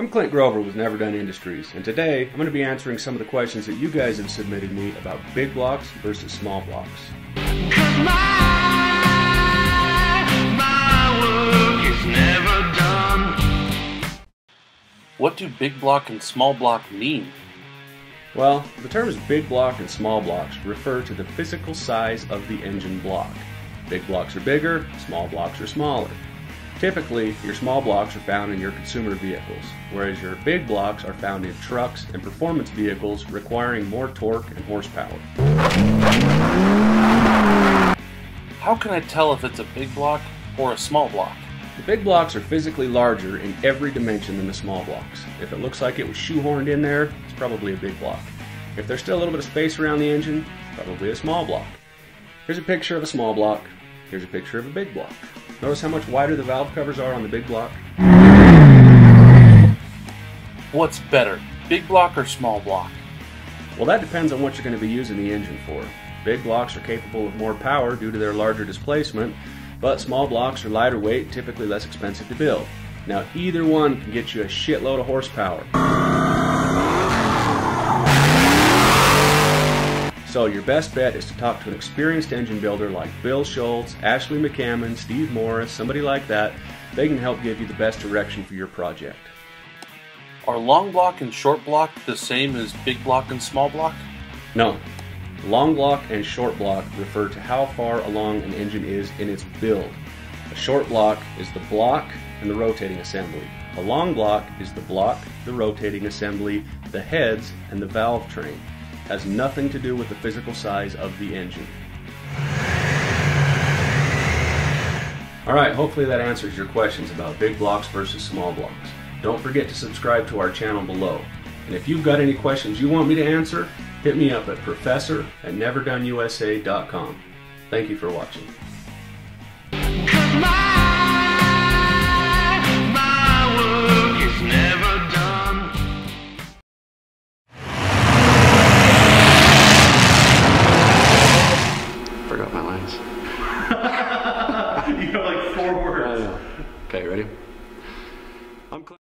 I'm Clint Grover with Never Done Industries, and today I'm going to be answering some of the questions that you guys have submitted me about big blocks versus small blocks. What do big block and small block mean? Well, the terms big block and small blocks refer to the physical size of the engine block. Big blocks are bigger, small blocks are smaller. Typically, your small blocks are found in your consumer vehicles, whereas your big blocks are found in trucks and performance vehicles requiring more torque and horsepower. How can I tell if it's a big block or a small block? The big blocks are physically larger in every dimension than the small blocks. If it looks like it was shoehorned in there, it's probably a big block. If there's still a little bit of space around the engine, probably a small block. Here's a picture of a small block. Here's a picture of a big block. Notice how much wider the valve covers are on the big block? What's better, big block or small block? Well, that depends on what you're going to be using the engine for. Big blocks are capable of more power due to their larger displacement, but small blocks are lighter weight, typically less expensive to build. Now, either one can get you a shitload of horsepower. So your best bet is to talk to an experienced engine builder like Bill Schultz, Ashley McCammon, Steve Morris, somebody like that. They can help give you the best direction for your project. Are long block and short block the same as big block and small block? No. Long block and short block refer to how far along an engine is in its build. A short block is the block and the rotating assembly. A long block is the block, the rotating assembly, the heads, and the valve train has nothing to do with the physical size of the engine. Alright, hopefully that answers your questions about big blocks versus small blocks. Don't forget to subscribe to our channel below. And if you've got any questions you want me to answer, hit me up at professor at neverdoneusa.com. Thank you for watching. Okay, ready?